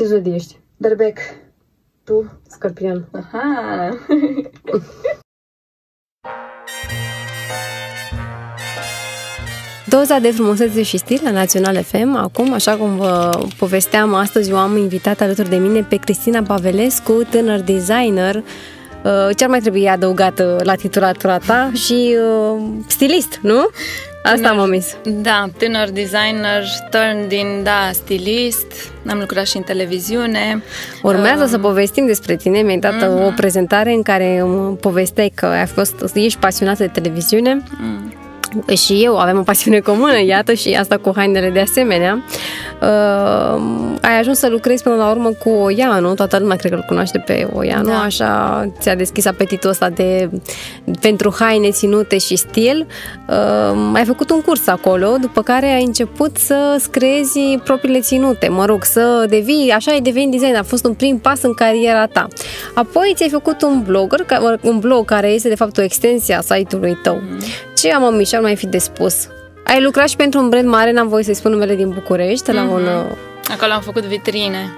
Ce zodie ești? Berbec. Tu, scorpion. Aha! Doza de frumusețe și stil la Național FM. Acum, așa cum vă povesteam, astăzi eu am invitat alături de mine pe Cristina Pavelescu, tânăr designer, uh, ce ar mai trebui adăugat uh, la titulatura ta și uh, stilist, nu? Asta am omis. Da, tânăr designer, turn din, da, stilist, am lucrat și în televiziune. Urmează um, să povestim despre tine. Mi-ai dat uh-huh. o prezentare în care povesteai că ai fost, ești pasionată de televiziune. Mm și eu avem o pasiune comună, iată, și asta cu hainele de asemenea. Uh, ai ajuns să lucrezi până la urmă cu Oianu, toată lumea cred că îl cunoaște pe Oianu, da. așa ți-a deschis apetitul ăsta de, pentru haine ținute și stil. Uh, ai făcut un curs acolo, după care ai început să creezi propriile ținute, mă rog, să devii, așa ai devenit designer, a fost un prim pas în cariera ta. Apoi ți-ai făcut un blogger, un blog care este de fapt o extensie a site-ului tău. Mm. Ce am omis mai fi de spus? Ai lucrat și pentru un brand mare, n-am voie să-i spun numele din București, mm-hmm. la un... Mhm. Acolo am făcut vitrine.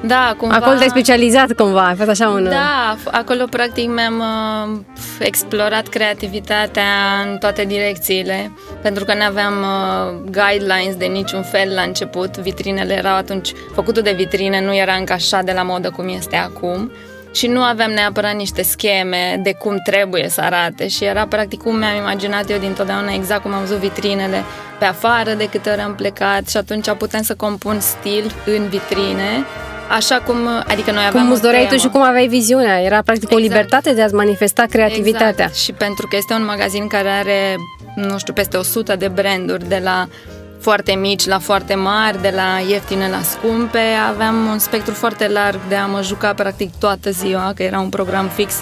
Da, cumva... Acolo te-ai specializat cumva, ai fost așa un... Da, acolo practic mi-am uh, explorat creativitatea în toate direcțiile, pentru că nu aveam uh, guidelines de niciun fel la început. Vitrinele erau atunci, făcutul de vitrine nu era încă așa de la modă cum este acum și nu aveam neapărat niște scheme de cum trebuie să arate și era practic cum mi-am imaginat eu dintotdeauna exact cum am văzut vitrinele pe afară de câte ori am plecat și atunci putem să compun stil în vitrine Așa cum, adică noi aveam Cum îți doreai tu și cum aveai viziunea. Era practic exact. o libertate de a-ți manifesta creativitatea. Exact. Și pentru că este un magazin care are, nu știu, peste 100 de branduri, de la foarte mici la foarte mari, de la ieftine la scumpe. Aveam un spectru foarte larg de a mă juca practic toată ziua, că era un program fix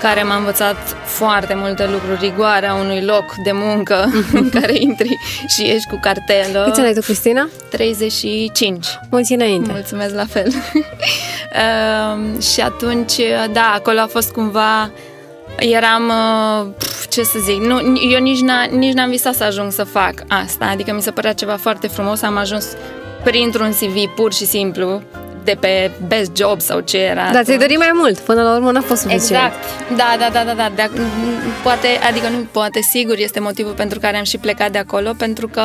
care m-a învățat foarte multe lucruri, rigoarea unui loc de muncă în care intri și ești cu cartelă. Câți ani ai tu, Cristina? 35. Mulți înainte. Mulțumesc la fel. uh, și atunci, da, acolo a fost cumva eram, uh, ce să zic, nu, eu nici, n nici n-am visat să ajung să fac asta, adică mi se părea ceva foarte frumos, am ajuns printr-un CV pur și simplu, de pe Best Job sau ce era. Dar ți-ai dorit mai mult, până la urmă n-a fost suficient. Exact, da, da, da, da, da. De poate, adică nu poate, sigur este motivul pentru care am și plecat de acolo, pentru că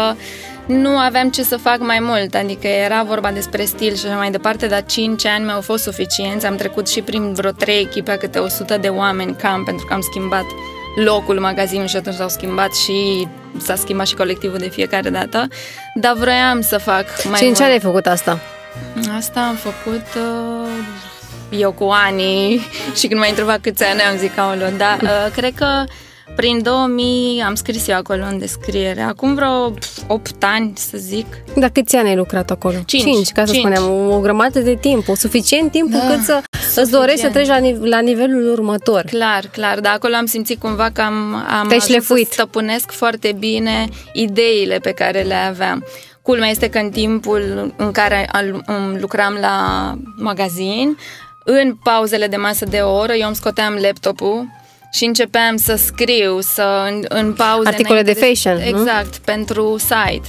nu aveam ce să fac mai mult, adică era vorba despre stil și așa mai departe, dar 5 ani mi-au fost suficienți, am trecut și prin vreo 3 echipe, câte 100 de oameni cam, pentru că am schimbat locul magazinului și atunci s-au schimbat și s-a schimbat și colectivul de fiecare dată, dar vroiam să fac mai 5 ani ai făcut asta? Asta am făcut uh, eu cu ani și când m-ai întrebat câți ani am zis, aoleu, dar uh, cred că prin 2000 am scris eu acolo în descriere. Acum vreo 8 ani, să zic. Dar câți ani ai lucrat acolo? 5. 5, ca să 5. spunem, o, o grămadă de timp, o suficient timp da, încât să suficient. îți dorești să treci la, la nivelul următor. Clar, clar, dar acolo am simțit cumva că am, am să stăpânesc foarte bine ideile pe care le aveam. Culmea este că în timpul în care lucram la magazin, în pauzele de masă de o oră, eu îmi scoteam laptopul și începeam să scriu, să în, în pauze... Articole de fashion, de, Exact, nu? pentru site.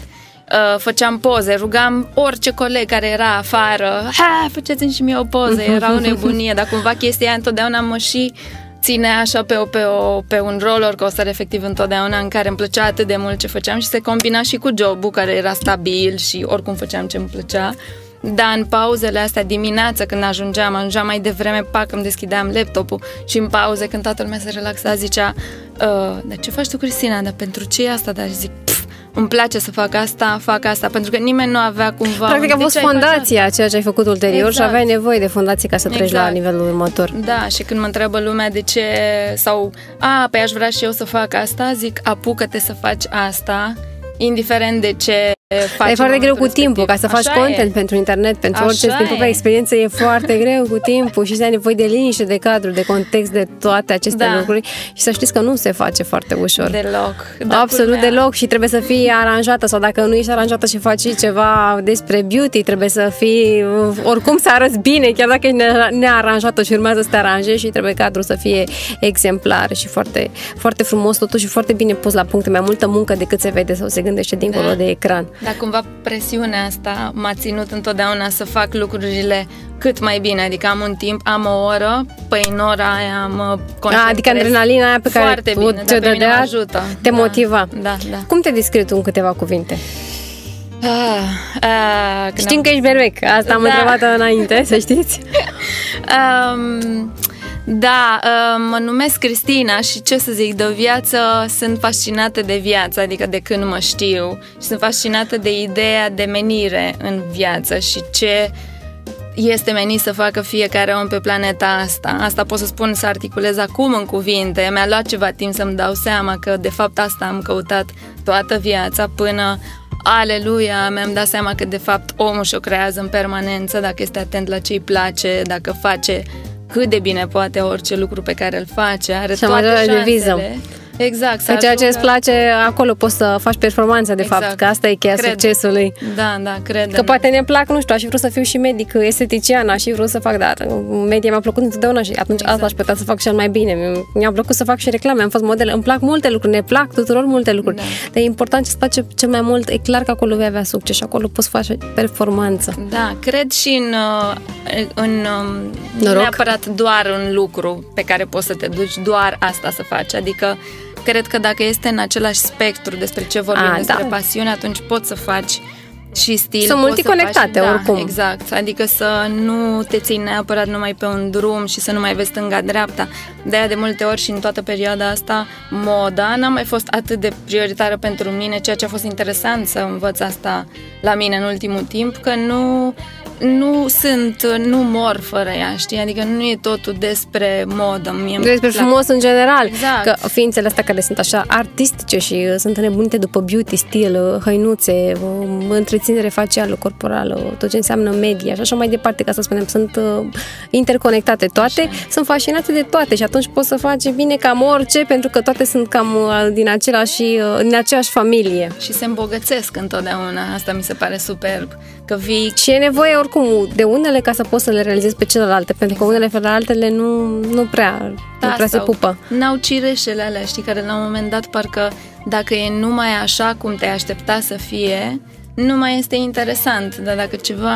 Uh, făceam poze, rugam orice coleg care era afară, ha, faceți-mi și mie o poză, era o nebunie, dar cumva chestia aia întotdeauna mă și ține așa pe, o, pe, o, pe un roller coaster efectiv întotdeauna în care îmi plăcea atât de mult ce făceam și se combina și cu jobul care era stabil și oricum făceam ce îmi plăcea. Dar în pauzele astea dimineața când ajungeam, ajungeam mai devreme, pac, îmi deschideam laptopul și în pauze când toată lumea se relaxa zicea uh, dar ce faci tu, Cristina? Dar pentru ce e asta? Dar zic, pf, îmi place să fac asta, fac asta, pentru că nimeni nu avea cumva... Practic a fost fondația ceea ce ai făcut ulterior exact. și aveai nevoie de fondație ca să treci exact. la nivelul următor. Da, și când mă întreabă lumea de ce sau a, păi aș vrea și eu să fac asta, zic apucă-te să faci asta, indiferent de ce e foarte greu cu timpul, ca să faci Așa content e. pentru internet, pentru Așa orice, din propria experiență e foarte greu cu timpul și să ai nevoie de liniște, de cadru, de context, de toate aceste da. lucruri și să știți că nu se face foarte ușor. Deloc. Da, Absolut deloc și trebuie să fii aranjată sau dacă nu ești aranjată și faci ceva despre beauty, trebuie să fii oricum să arăți bine, chiar dacă ești nearanjată și urmează să te aranjezi și trebuie cadrul să fie exemplar și foarte, foarte frumos totuși și foarte bine pus la punct, mai multă muncă decât se vede sau se gândește dincolo da. de ecran. Dar cumva presiunea asta m-a ținut întotdeauna să fac lucrurile cât mai bine, adică am un timp, am o oră, păi în ora aia mă concentrez Adică adrenalina aia pe care foarte tu bine, ți-o dar pe mine mă dădea, ajută. te da, motiva. Da, da. Cum te descrii tu în câteva cuvinte? Ah, ah, când Știm am- că ești berbec, asta am Da. întrebat înainte, să știți. Um, da, um, mă numesc Cristina și ce să zic, de o viață sunt fascinată de viață, adică de când mă știu și sunt fascinată de ideea de menire în viață și ce este menit să facă fiecare om pe planeta asta. Asta pot să spun, să articulez acum în cuvinte. Mi-a luat ceva timp să-mi dau seama că de fapt asta am căutat toată viața până Aleluia, mi-am dat seama că de fapt omul și-o creează în permanență dacă este atent la ce îi place, dacă face cât de bine poate orice lucru pe care îl face, are Și am toate ajuns la deviză. Șansele. Exact. să Că ceea ce îți ajungă- place, acolo poți să faci performanță, de Exact. fapt, că asta e cheia Cred. succesului. Da, da, cred. Că poate ne plac, nu știu, aș fi vrut să fiu și medic estetician, aș fi vrut să fac, dar media mi-a plăcut întotdeauna și atunci Exact. asta aș putea să fac cel mai bine. Mi- Mi-a plăcut să fac și reclame, am fost model, îmi plac multe lucruri, ne plac tuturor multe lucruri. Da. Dar e important ce îți place cel mai mult, e clar că acolo vei avea succes și acolo poți face performanță. Da, cred și în, uh, în um, nu Noroc. neapărat doar un lucru pe care poți să te duci, doar asta să faci. Adică cred că dacă este în același spectru despre ce vorbim, A, despre da. pasiune, atunci poți să faci și stil. Sunt poți multiconectate, să faci, oricum. Da, exact. Adică să nu te ții neapărat numai pe un drum și să nu mai vezi stânga-dreapta. De-aia de multe ori și în toată perioada asta, moda n-a mai fost atât de prioritară pentru mine, ceea ce a fost interesant să învăț asta la mine în ultimul timp, că nu nu sunt, nu mor fără ea, știi? Adică nu e totul despre modă. Mie îmi Despre plac- frumos în general. Exact. Că ființele astea care sunt așa artistice și uh, sunt nebunite după beauty, stil, uh, hăinuțe, uh, întreținere facială, corporală, tot ce înseamnă media și așa mai departe, ca să spunem, sunt uh, interconectate toate, așa. sunt fascinate de toate și atunci poți să faci bine cam orice, pentru că toate sunt cam uh, din același, uh, din aceeași familie. și se îmbogățesc întotdeauna. Asta mi se pare superb. Că vii Și e nevoie oricum de unele ca să poți să le realizezi pe celelalte, pentru că unele fără altele nu, nu prea, nu prea se sau pupă. N-au cireșele alea, știi, care la un moment dat parcă dacă e numai așa cum te-ai aștepta să fie, nu mai este interesant, dar dacă ceva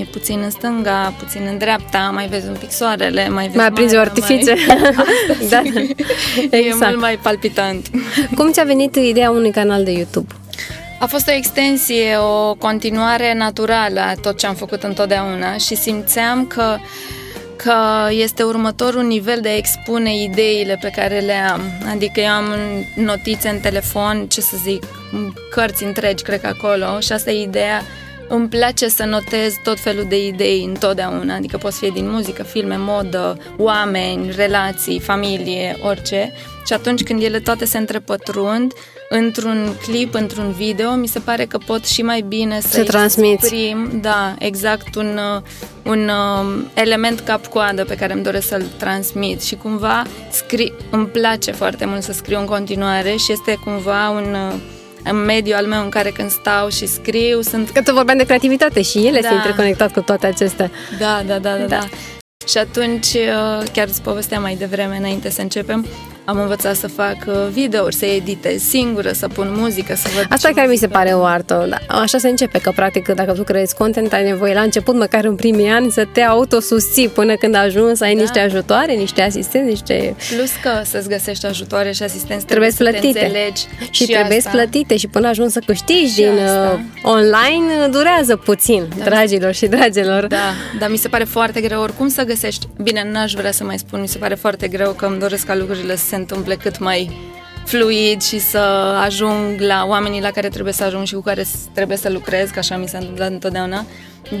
e puțin în stânga, puțin în dreapta, mai vezi un pic soarele, mai vezi Mai aprinzi o marea, artifice. Mai... da. E exact. mult mai palpitant. Cum ți-a venit ideea unui canal de YouTube? A fost o extensie, o continuare naturală a tot ce am făcut întotdeauna și simțeam că că este următorul nivel de a expune ideile pe care le am. Adică eu am notițe în telefon, ce să zic, cărți întregi, cred că acolo, și asta e ideea. Îmi place să notez tot felul de idei întotdeauna, adică pot să fie din muzică, filme, modă, oameni, relații, familie, orice. Și atunci când ele toate se întrepătrund, într-un clip, într-un video, mi se pare că pot și mai bine să Să transmiți. exprim, da, exact un, uh, un uh, element cap-coadă pe care îmi doresc să-l transmit și cumva scri, îmi place foarte mult să scriu în continuare și este cumva un, uh, un mediu al meu în care când stau și scriu sunt Că tu vorbeam de creativitate și ele Da. se interconectat cu toate acestea. Da, da, da, da, Da. da. Și atunci, uh, chiar îți povesteam mai devreme, înainte să începem, am învățat să fac uh, videouri, să editez singură, să pun muzică, să văd Asta ce care mi se muzică- pare o artă. Da, așa se începe, că practic dacă tu creezi content, ai nevoie la început, măcar în primii ani, să te autosusții până când ajungi să ai Da. niște ajutoare, niște asistenți, niște... Plus că să-ți găsești ajutoare și asistenți Trebuie trebuie, să plătite. te înțelegi. Și, trebuie asta. plătite și până ajungi să câștigi Și din asta. uh, online uh, durează puțin, dragilor și dragilor. Da, dar mi se pare foarte greu oricum să găsești. Bine, n-aș vrea să mai spun, mi se pare foarte greu că îmi doresc ca lucrurile să se întâmple cât mai fluid și să ajung la oamenii la care trebuie să ajung și cu care s- trebuie să lucrez, că așa mi s-a întâmplat întotdeauna.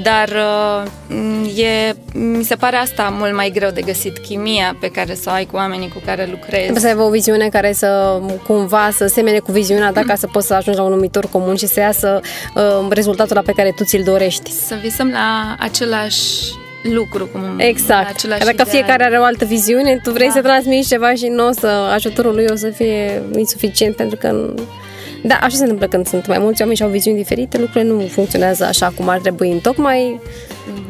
Dar uh, e, mi se pare asta mult mai greu de găsit, chimia pe care să o ai cu oamenii cu care lucrezi. Trebuie să aibă o viziune care să cumva să semene cu viziunea ta ca să poți să ajungi la un numitor comun și să iasă uh, rezultatul la pe care tu ți-l dorești. Să visăm la același lucru. Cum la Exact. același Dacă ideal. fiecare are o altă viziune, tu vrei Da. să transmiți ceva și nu o să ajutorul lui o să fie insuficient pentru că nu... Da, așa se întâmplă când sunt mai mulți oameni și au viziuni diferite, lucrurile nu funcționează așa cum ar trebui. Întocmai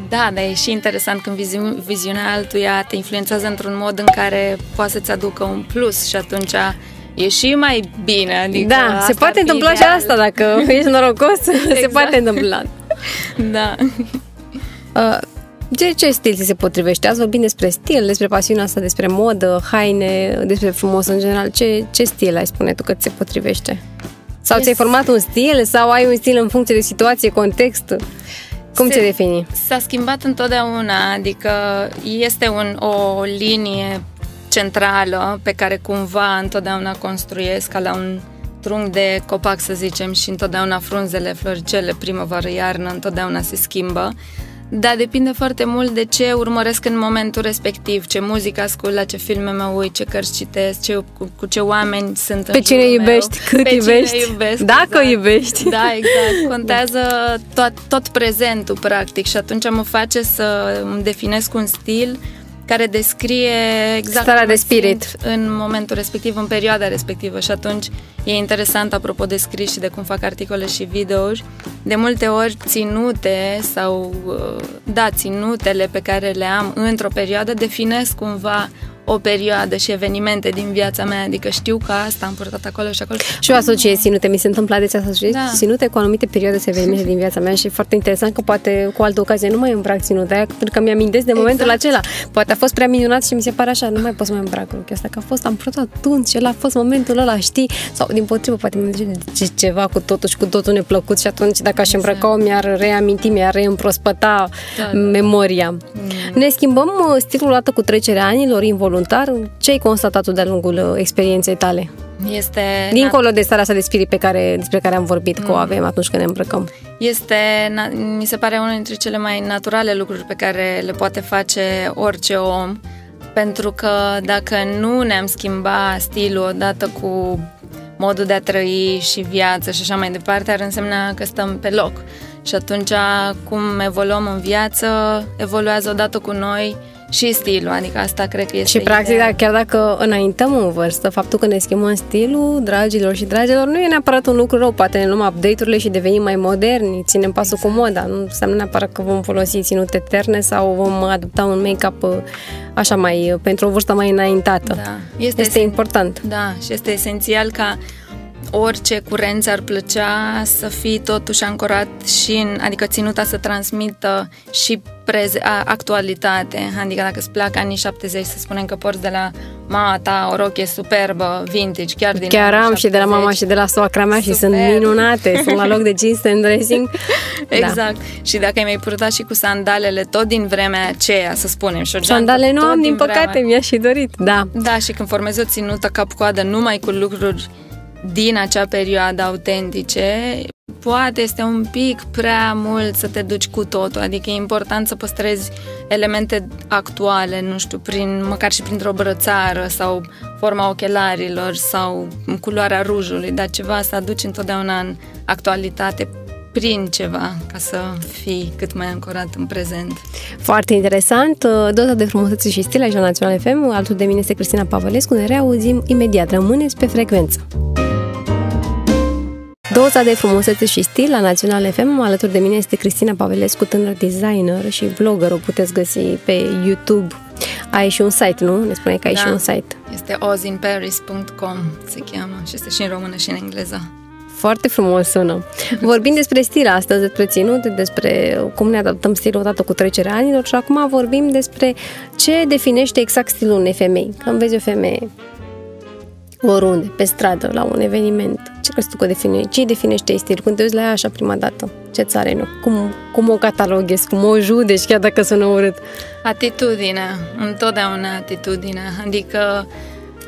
Da, dar e și interesant când vizi- viziunea altuia te influențează într-un mod în care poate să-ți aducă un plus și atunci e și mai bine. Adică da, se poate întâmpla ideal. și asta dacă ești norocos, exact. se poate întâmpla. Da. Uh, de ce stil ți se potrivește? Azi vorbim despre stil, despre pasiunea asta, despre modă, haine, despre frumos în general. Ce, ce stil ai spune tu că ți se potrivește? Sau yes. ți-ai format un stil sau ai un stil în funcție de situație, context? Cum se, ți defini? S-a schimbat întotdeauna, adică este un, o linie centrală pe care cumva întotdeauna construiesc ca la un trunchi de copac, să zicem, și întotdeauna frunzele, floricele, primăvară, iarnă, întotdeauna se schimbă. Da, depinde foarte mult de ce urmăresc în momentul respectiv, ce muzică ascult, la ce filme mă uit, ce cărți citesc, ce, cu, cu ce oameni sunt Pe cine iubești, meu, cât pe iubești, cine iubesc, dacă exact. iubești. Da, exact. Contează tot, tot prezentul, practic, și atunci mă face să îmi definesc un stil care descrie exact starea de spirit. în momentul respectiv, în perioada respectivă. Și atunci e interesant apropo de scris și de cum fac articole și videouri, de multe ori ținute sau uh, da, ținutele pe care le am într-o perioadă definesc cumva o perioadă și evenimente din viața mea, adică știu că asta am purtat acolo și acolo. Și eu asociez ținute, mi se întâmplă adesea să asociez da. ținute cu anumite perioade sau evenimente din viața mea și e foarte interesant că poate cu altă ocazie nu mai îmbrac ținuta aia, pentru că mi-amintesc de momentul exact. acela. Poate a fost prea minunat și mi se pare așa, nu mai pot să mai îmbrac lucrul ăsta, că a fost, am purtat atunci, și a fost momentul ăla, știi? Sau din potrivă, poate mi de ceva cu totul și cu totul neplăcut și atunci dacă aș exact. îmbrăca-o, mi-ar reaminti, mi-ar reîmprospăta da. memoria. Mm. Ne schimbăm uh, stilul odată cu trecerea anilor involuntar, ce ai constatat tu de-a lungul uh, experienței tale? Este... Dincolo de starea asta de spirit pe care, despre care am vorbit, mm. că o avem atunci când ne îmbrăcăm. Este, mi se pare, unul dintre cele mai naturale lucruri pe care le poate face orice om, pentru că dacă nu ne-am schimbat stilul odată cu modul de a trăi și viață și așa mai departe, ar însemna că stăm pe loc. Și atunci, cum evoluăm în viață, evoluează odată cu noi și stilul, adică asta cred că este Și practic, ideea. chiar dacă înaintăm în vârstă, faptul că ne schimbăm stilul, dragilor și dragilor, nu e neapărat un lucru rău, poate ne luăm update-urile și devenim mai moderni, ținem pasul exact. cu moda, nu înseamnă neapărat că vom folosi ținute eterne sau vom adopta un make-up uh, așa mai, uh, pentru o vârstă mai înaintată. Da. Este, este important. Da, și este esențial ca orice curent ar plăcea să fii totuși ancorat și în, adică ținuta să transmită și preze, a, actualitate, adică dacă îți plac anii 70, să spunem că porți de la mama ta o rochie superbă, vintage, chiar din Chiar am 70. și de la mama și de la soacra mea Super. și sunt minunate, sunt la loc de jeans and dressing. exact. Da. Și dacă ai mai purtat și cu sandalele tot din vremea aceea, să spunem, și o Sandale nu am, din, din păcate, vremea... mi-a și dorit, da. Da, și când formezi o ținută cap-coadă numai cu lucruri din acea perioadă autentice, poate este un pic prea mult să te duci cu totul, adică e important să păstrezi elemente actuale, nu știu, prin, măcar și printr-o brățară sau forma ochelarilor sau culoarea rujului, dar ceva să aduci întotdeauna în actualitate prin ceva ca să fii cât mai ancorat în prezent. Foarte interesant. Doza de frumusețe și stil la Național FM. Altul de mine este Cristina Pavălescu. Ne reauzim imediat. Rămâneți pe frecvență. Doza de frumusețe și stil la Național FM. Alături de mine este Cristina Pavelescu, tânăr designer și blogger. O puteți găsi pe YouTube. Ai și un site, nu? Ne spune că ai da. și un site. Este ozinparis.com se cheamă și este și în română și în engleză. Foarte frumos sună. Vorbim despre stil astăzi, despre ținut, despre cum ne adaptăm stilul odată cu trecerea anilor și acum vorbim despre ce definește exact stilul unei femei. Când vezi o femeie oriunde, pe stradă, la un eveniment, ce crezi tu că define, ce definește stil? Când te uiți la ea așa prima dată, ce țară nu? Cum, cum o cataloghezi, cum o judeci, chiar dacă sună urât? Atitudinea, întotdeauna atitudinea, adică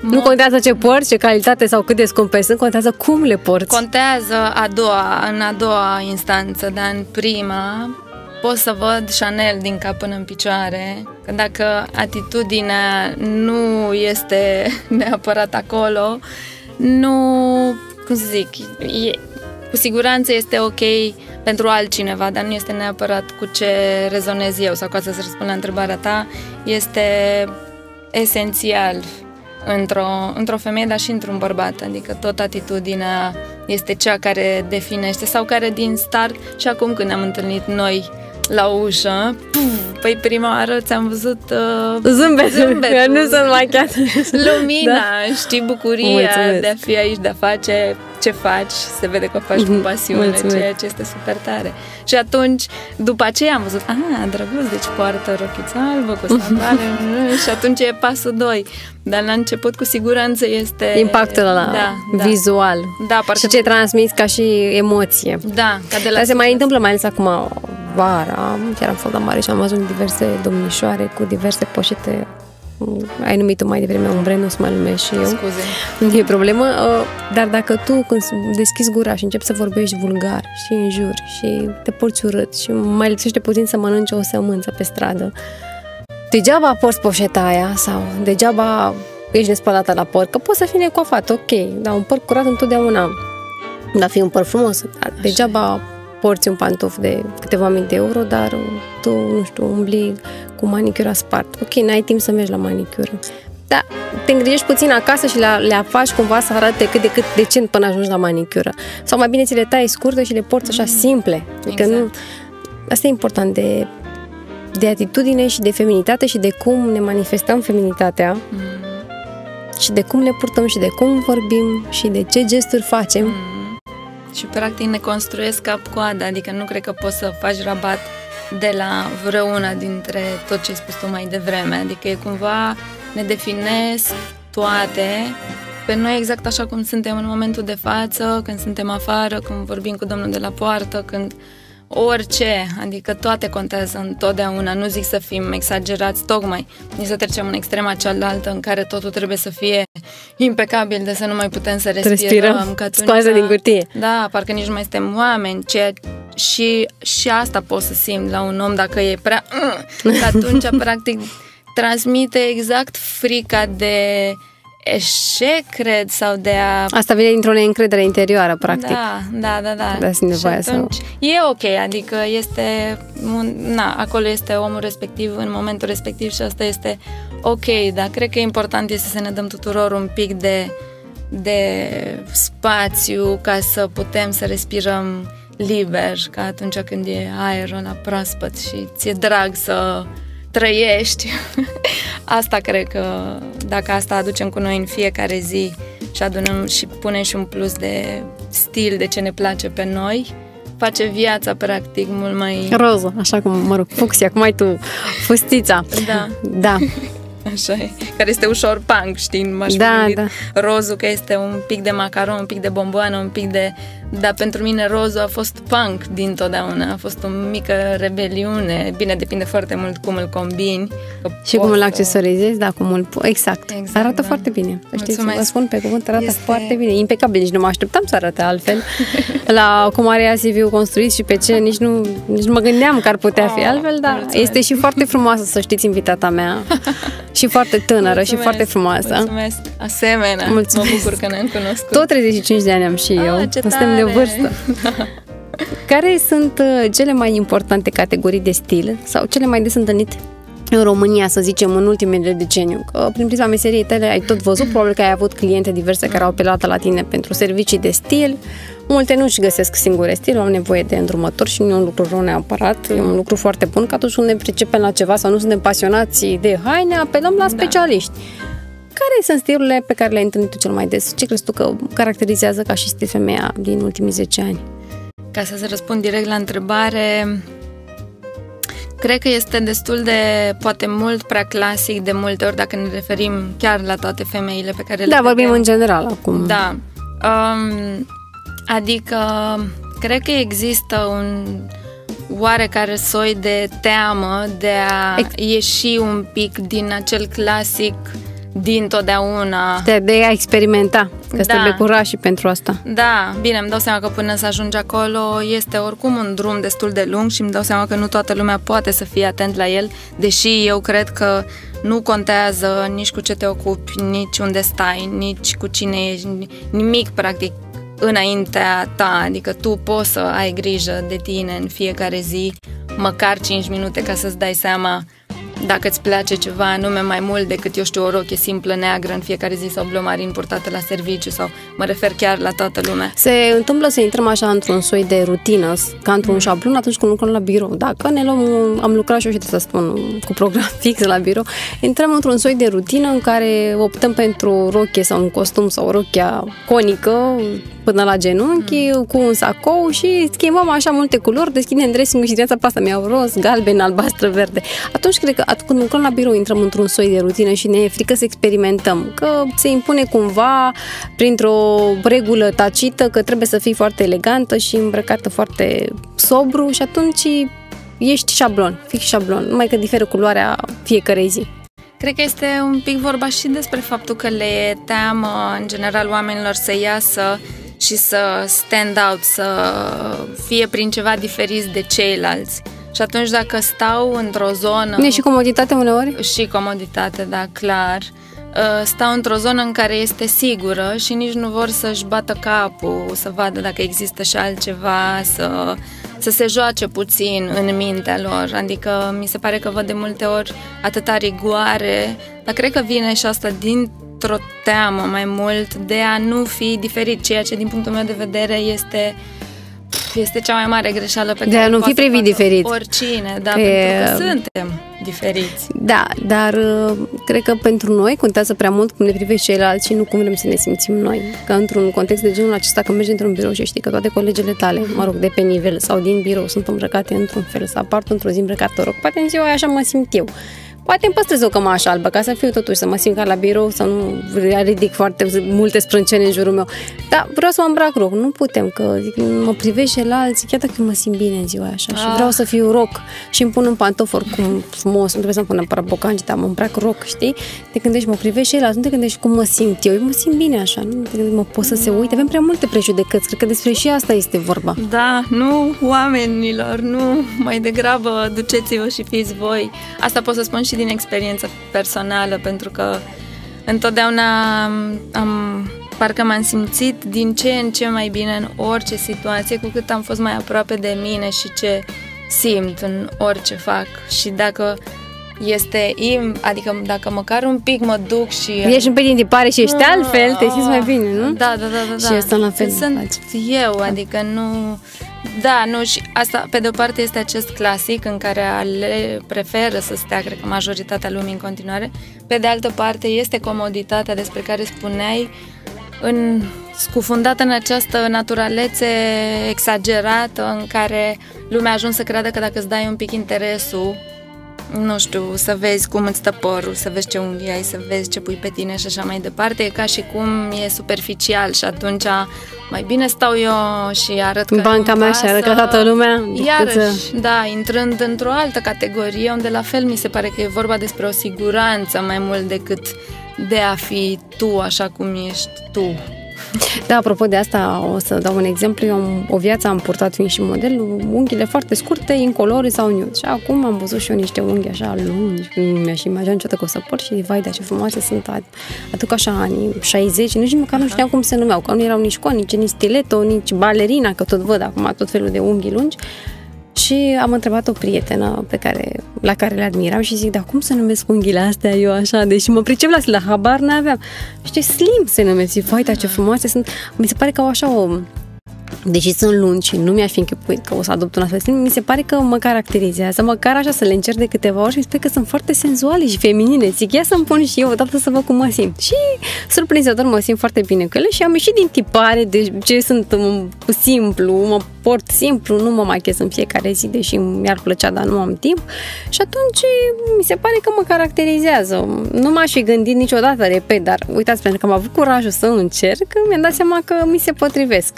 nu contează ce porți, ce calitate sau cât de scumpe sunt, contează cum le porți. Contează a doua, în a doua instanță, dar în prima pot să văd Chanel din cap până în picioare, că dacă atitudinea nu este neapărat acolo, nu, cum să zic, e, cu siguranță este ok pentru altcineva, dar nu este neapărat cu ce rezonez eu sau cu asta să răspund la întrebarea ta, este esențial într-o, într-o femeie, dar și într-un bărbat. Adică tot atitudinea este cea care definește sau care din start și acum când ne-am întâlnit noi la ușă. Puf, păi prima oară ți-am văzut uh, zâmbet, zâmbetul, nu sunt machiată. Lumina, da? știi, bucuria Mulțumesc. de a fi aici, de a face ce faci, se vede că o faci cu pasiune, Mulțumesc. ceea ce este super tare. Și atunci, după aceea am văzut, ah, drăguț, deci poartă rochița albă cu sandale și atunci e pasul 2. Dar la început, cu siguranță, este... Impactul ăla da, da. vizual. Da, parcă... Și ce transmiți ca și emoție. Da, ca de la Dar se mai întâmplă, mai ales acum vara, chiar am fost la mare și am văzut diverse domnișoare cu diverse poșete ai numit-o mai devreme umbre, nu o să mai numesc și eu. Scuze. Nu e problemă, uh, dar dacă tu când deschizi gura și începi să vorbești vulgar și în jur și te porți urât și mai lipsește puțin să mănânci o sămânță pe stradă, degeaba porți poșeta aia sau degeaba ești nespălată la păr, că poți să fii necoafat, ok, dar un păr curat întotdeauna, dar fi un păr frumos, dar degeaba porți un pantof de câteva mii de euro, dar tu, nu știu, umbli cu manicura spart. Ok, n-ai timp să mergi la manicură. Da, te îngrijești puțin acasă și le, le faci cumva să arate cât de cât decent până ajungi la manicură. Sau mai bine ți le tai scurte și le porți așa mm. simple. Adică exact. nu... Asta e important de, de atitudine și de feminitate și de cum ne manifestăm feminitatea mm. și de cum ne purtăm și de cum vorbim și de ce gesturi facem. Mm și practic ne construiesc cap-coada, adică nu cred că poți să faci rabat de la vreuna dintre tot ce ai spus tu mai devreme, adică e cumva, ne definesc toate pe noi exact așa cum suntem în momentul de față, când suntem afară, când vorbim cu domnul de la poartă, când uh, orice, adică toate contează întotdeauna, nu zic să fim exagerați tocmai, nici să trecem în extrema cealaltă în care totul trebuie să fie impecabil de să nu mai putem să respirăm. respirăm că atunci, din cutie. Da, parcă nici nu mai suntem oameni, ceea, și, și asta poți să simți la un om dacă e prea... Că atunci, practic, transmite exact frica de eșec, cred, sau de a... Asta vine dintr-o neîncredere interioară, practic. Da, da, da, da. Da, nevoie atunci, sau... E ok, adică este... Un, na, acolo este omul respectiv în momentul respectiv și asta este ok, dar cred că e important este să ne dăm tuturor un pic de, de spațiu ca să putem să respirăm liber, ca atunci când e aerul la proaspăt și ți-e drag să trăiești. asta cred că dacă asta aducem cu noi în fiecare zi și adunăm și punem și un plus de stil de ce ne place pe noi, face viața practic mult mai... Roză, așa cum, mă rog, fucsia, cum ai tu, fustița. Da. Da. Așa e, care este ușor punk, știi, m-aș da, da. rozul că este un pic de macaron, un pic de bomboană, un pic de dar pentru mine rozul a fost punk din totdeauna, a fost o mică rebeliune. Bine, depinde foarte mult cum îl combini. Și cum îl accesorizezi, da, cum îl... Exact. exact arată da. foarte bine. Știți, vă spun pe cuvânt, arată este... foarte bine. Impecabil, nici nu mă așteptam să arate altfel. La cum are ACV construit și pe ce, nici nu, nici nu mă gândeam că ar putea fi oh, altfel, dar mulțumesc. este și foarte frumoasă, să știți, invitata mea. și foarte tânără mulțumesc, și foarte frumoasă. Mulțumesc. Asemenea, mulțumesc. mă bucur că ne-am cunoscut. Tot 35 de ani am și ah, eu. Suntem de vârstă. Care sunt uh, cele mai importante categorii de stil sau cele mai des întâlnite în România, să zicem, în ultimele deceniu. Prin prisma meseriei tale ai tot văzut, probabil că ai avut cliente diverse care au apelat la tine pentru servicii de stil. Multe nu-și găsesc singure stil, au nevoie de îndrumători și nu e un lucru rău neapărat, e un lucru foarte bun că atunci când ne pricepem la ceva sau nu suntem pasionați de haine, apelăm la da. specialiști. Da. Care sunt stilurile pe care le-ai întâlnit tu cel mai des? Ce crezi tu că caracterizează ca și stil femeia din ultimii 10 ani? Ca să se răspund direct la întrebare, cred că este destul de, poate mult prea clasic de multe ori dacă ne referim chiar la toate femeile pe care le Da, vorbim în general acum. Da. Um, adică, cred că există un oarecare soi de teamă de a Ex- ieși un pic din acel clasic uh, din totdeauna. De, de a experimenta, că da. trebuie curaj și pentru asta. Da, bine, îmi dau seama că până să ajungi acolo este oricum un drum destul de lung și îmi dau seama că nu toată lumea poate să fie atent la el, deși eu cred că nu contează nici cu ce te ocupi, nici unde stai, nici cu cine ești, nimic practic înaintea ta, adică tu poți să ai grijă de tine în fiecare zi, măcar 5 minute ca să-ți dai seama dacă îți place ceva anume mai mult decât, eu știu, o rochie simplă neagră în fiecare zi sau blomarin purtată la serviciu sau mă refer chiar la toată lumea. Se întâmplă să intrăm așa într-un soi de rutină, ca într-un mm. șablon atunci când lucrăm la birou. Dacă ne luăm, am lucrat și eu și să spun, cu program fix la birou, intrăm într-un soi de rutină în care optăm pentru rochie sau un costum sau rochia conică, până la genunchi, mm. cu un sacou și schimbăm așa multe culori, deschidem dressing și dimineața pe asta mi-au roz, galben, albastră, verde. Atunci cred că atunci când lucrăm la birou intrăm într-un soi de rutină și ne e frică să experimentăm, că se impune cumva printr-o regulă tacită că trebuie să fii foarte elegantă și îmbrăcată foarte sobru și atunci ești șablon, fix șablon, numai că diferă culoarea fiecarei zi. Cred că este un pic vorba și despre faptul că le teamă în general oamenilor să iasă și să stand out, să fie prin ceva diferit de ceilalți. Și atunci dacă stau într-o zonă... Nu e și comoditate uneori? Și comoditate, da, clar. Uh, stau într-o zonă în care este sigură și nici nu vor să-și bată capul, să vadă dacă există și altceva, să, să se joace puțin în mintea lor. Adică mi se pare că văd de multe ori atâta rigoare, dar cred că vine și asta din într-o teamă mai mult de a nu fi diferit, ceea ce din punctul meu de vedere este este cea mai mare greșeală pe de care a nu fi privit diferit. Oricine, da, că pentru că suntem diferiți. Da, dar uh, cred că pentru noi contează prea mult cum ne privești ceilalți și nu cum vrem să ne simțim noi. Că într-un context de genul acesta, când mergi într-un birou și știi că toate colegele tale, mă rog, de pe nivel sau din birou, sunt îmbrăcate într-un fel, sau apart într-o zi îmbrăcată rog, poate în ziua aia așa mă simt eu. Poate îmi păstrez o cămașă albă ca să fiu totuși, să mă simt ca la birou, să nu ridic foarte multe sprâncene în jurul meu. Dar vreau să mă îmbrac rock. Nu putem, că zic, mă privește la alții, chiar dacă mă simt bine în ziua așa. Ah. Și vreau să fiu rock și îmi pun un pantof oricum frumos, nu trebuie să-mi pun neapărat bocanci, dar mă îmbrac rock, știi? Te gândești, mă privești la nu te gândești cum mă simt eu. Eu mă simt bine așa, nu te gândești, mă pot să se uite. Avem prea multe prejudecăți, cred că despre și asta este vorba. Da, nu oamenilor, nu, mai degrabă duceți-vă și fiți voi. Asta pot să spun și din experiență personală, pentru că întotdeauna am, am parcă m-am simțit din ce în ce mai bine în orice situație, cu cât am fost mai aproape de mine și ce simt în orice fac. Și dacă este im, adică dacă măcar un pic mă duc și... Ești un pic din tipare și ești ah, altfel, te simți mai bine, nu? Da, da, da, da. Și da. eu sunt la fel. Sunt eu, adică nu... Da, nu, și asta, pe de o parte, este acest clasic în care le preferă să stea, cred că, majoritatea lumii în continuare. Pe de altă parte, este comoditatea despre care spuneai, în, scufundată în această naturalețe exagerată în care lumea ajuns să creadă că dacă îți dai un pic interesul nu știu, să vezi cum îți stă părul, să vezi ce unghii ai, să vezi ce pui pe tine și așa mai departe, e ca și cum e superficial și atunci mai bine stau eu și arăt că Banca mea și arăt ca toată lumea. Iarăși, să... da, intrând într-o altă categorie unde la fel mi se pare că e vorba despre o siguranță mai mult decât de a fi tu așa cum ești tu. Da, apropo de asta, o să dau un exemplu. Eu am, o viață am purtat fiind și model, unghiile foarte scurte, incolore sau nude. Și acum am văzut și eu niște unghi așa lungi, nu mi-aș imagina niciodată că o să port și vai, dar ce frumoase sunt. Aduc așa anii 60, nici măcar nu știam cum se numeau, că nu erau nici conice, nici stiletto, nici balerina, că tot văd acum tot felul de unghi lungi. Și am întrebat o prietenă pe care, la care le admiram și zic, dar cum să numesc unghiile astea eu așa? Deși mă pricep la, la habar n-aveam. Și slim se numesc. Zic, vai, dar ce frumoase sunt. Mi se pare că au așa o deși sunt lungi și nu mi-aș fi închipuit că o să adopt un astfel stil, mi se pare că mă caracterizează, măcar așa să le încerc de câteva ori și mi se pare că sunt foarte senzuale și feminine. Zic, ia să-mi pun și eu odată să văd cum mă simt. Și surprinzător mă simt foarte bine cu ele și am ieșit din tipare de ce sunt simplu, mă port simplu, nu mă machez în fiecare zi, deși mi-ar plăcea, dar nu am timp. Și atunci mi se pare că mă caracterizează. Nu m-aș fi gândit niciodată, repet, dar uitați, pentru că am avut curajul să încerc, mi-am dat seama că mi se potrivesc.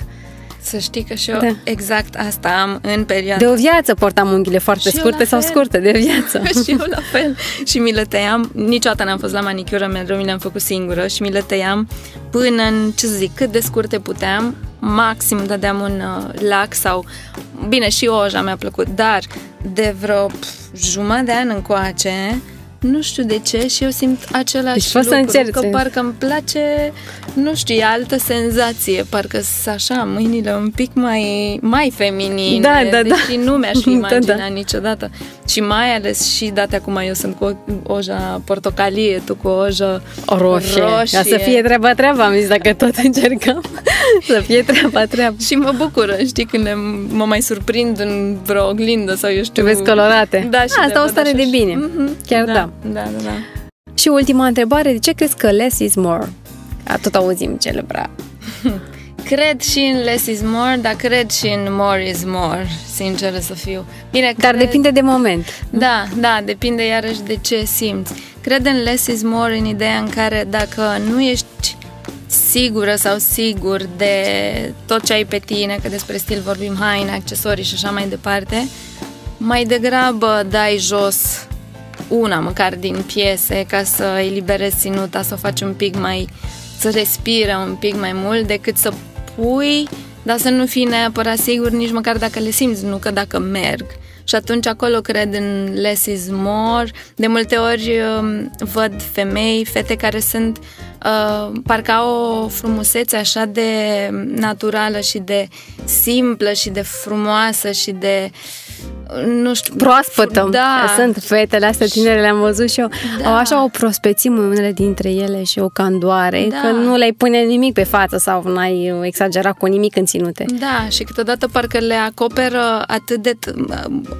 Să știi că și eu da. exact asta am în perioada. De o viață portam unghiile foarte și scurte sau scurte, de viață. și eu la fel. Și mi le tăiam, niciodată n-am fost la manicură, mereu mi le-am făcut singură și mi le tăiam până în, ce să zic, cât de scurte puteam, maxim dădeam un uh, lac sau, bine, și oja mi-a plăcut, dar de vreo pf, jumătate de an încoace, nu știu de ce și eu simt același deci, lucru, să încerci. că parcă îmi place, nu știu, e altă senzație, parcă sunt așa, mâinile un pic mai, mai feminine, da, da, da. deși nu mi-aș fi imaginat da, da. niciodată. Și mai ales și date acum eu sunt cu o oja portocalie, tu cu o ojă o roșie. roșie. Ca să fie treaba treaba, am zis, dacă tot încercăm să fie treaba treaba. Și mă bucură, știi, când mă mai surprind în vreo oglindă sau eu știu. Te vezi colorate. Da, și Asta o stare de bine. Mm-hmm. Chiar da. Da, da, da. da. Și ultima întrebare, de ce crezi că less is more? A, tot auzim celebra. Cred și în less is more, dar cred și în more is more, sinceră să fiu. Bine, dar cred... depinde de moment. Da, da, depinde iarăși de ce simți. Cred în less is more în ideea în care dacă nu ești sigură sau sigur de tot ce ai pe tine, că despre stil vorbim, haine, accesorii și așa mai departe, mai degrabă dai jos una măcar din piese ca să eliberezi ținuta, să o faci un pic mai să respire un pic mai mult decât să pui, dar să nu fii neapărat sigur nici măcar dacă le simți, nu că dacă merg. Și atunci acolo cred în less is more. De multe ori um, văd femei, fete care sunt uh, parcă au o frumusețe așa de naturală și de simplă și de frumoasă și de uh, nu știu, proaspătă. Da. Sunt fetele astea tinere, le-am văzut și eu. Da. Au așa o prospețime unele dintre ele și o candoare, da. că nu le-ai pune nimic pe față sau n-ai exagerat cu nimic în ținute. Da, și câteodată parcă le acoperă atât de,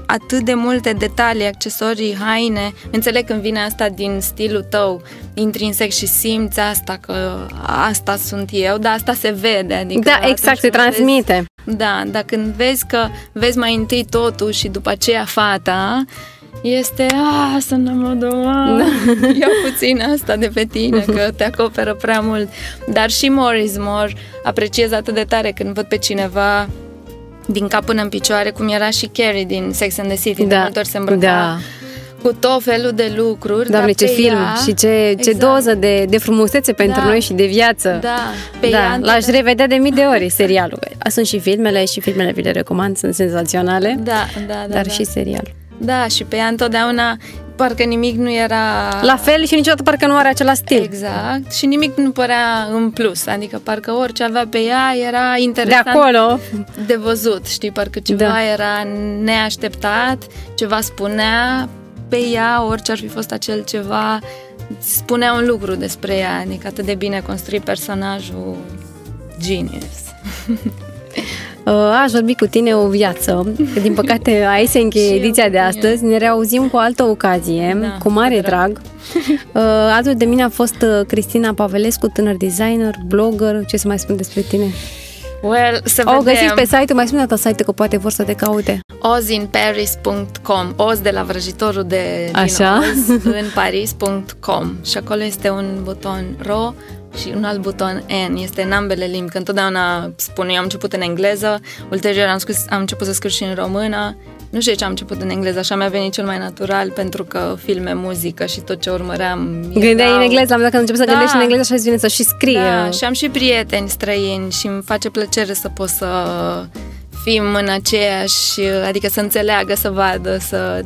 atât de multe detalii, accesorii, haine. Înțeleg când vine asta din stilul tău intrinsec și simți asta, că asta sunt eu, dar asta se vede. Adică da, exact, se transmite. Vezi, da, dar când vezi că vezi mai întâi totul și după aceea fata, este, a, să nu mă da. ia puțin asta de pe tine, că te acoperă prea mult. Dar și more is more, apreciez atât de tare când văd pe cineva din cap până în picioare, cum era și Carrie din Sex and the City, da. de multe ori se îmbrăca da cu tot felul de lucruri. Doamne, ce film ea, și ce, ce exact. doză de, de frumusețe pentru da. noi și de viață. Da, pe da. ea L-aș revedea de mii de ori serialul. Sunt și filmele și filmele vi le recomand, sunt senzaționale. Da, da, da. Dar da. și serial. Da, și pe ea întotdeauna parcă nimic nu era... La fel și niciodată parcă nu are același stil. Exact. Și nimic nu părea în plus. Adică parcă orice avea pe ea era interesant de, acolo. de văzut. Știi, parcă ceva da. era neașteptat, ceva spunea pe ea, orice ar fi fost acel ceva, spunea un lucru despre ea, adică atât de bine construit personajul genius. Uh, aș vorbi cu tine o viață. Din păcate, aici se încheie ediția de astăzi. Ne reauzim cu altă ocazie, da, cu mare drag. Uh, alături de mine a fost uh, Cristina Pavelescu, tânăr designer, blogger. Ce să mai spun despre tine? Well, să o găsiți pe site-ul, mai spune data site că poate vor să te caute. ozinparis.com Oz de la vrăjitorul de Așa. Oz în paris.com și acolo este un buton ro și un alt buton N. Este în ambele limbi, că întotdeauna spun eu am început în engleză, ulterior am, scris, am început să scriu și în română nu știu ce am început în engleză, așa mi-a venit cel mai natural pentru că filme, muzică și tot ce urmăream Gândeai erau... în engleză, dacă început să da. gândești în engleză așa îți vine să și scrie. Da, și am și prieteni străini și îmi face plăcere să pot să fim în aceeași, adică să înțeleagă, să vadă, să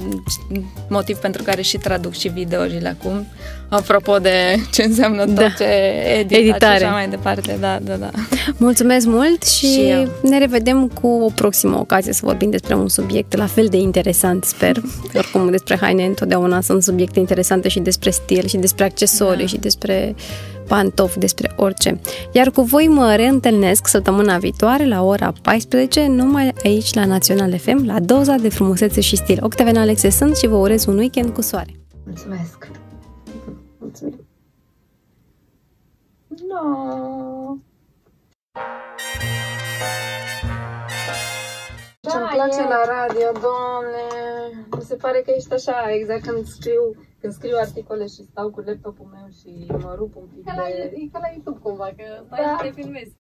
motiv pentru care și traduc și videourile acum. Apropo de ce înseamnă tot da. ce edita Editare. și așa mai departe, da, da, da. Mulțumesc mult și, și ne revedem cu o proximă ocazie să vorbim despre un subiect la fel de interesant, sper. Oricum, despre haine întotdeauna sunt subiecte interesante și despre stil și despre accesorii da. și despre pantofi, despre orice. Iar cu voi mă reîntâlnesc săptămâna viitoare la ora 14, numai aici la Național FM, la doza de frumusețe și stil. Octavian Alexe sunt și vă urez un weekend cu soare. Mulțumesc! Mulțumim! No. Ce-mi place e... la radio, doamne! Mi se pare că ești așa, exact când scriu când scriu articole și stau cu laptopul meu și mă rup un pic e ca de... La, e ca la YouTube cumva, că stai da. și te filmezi.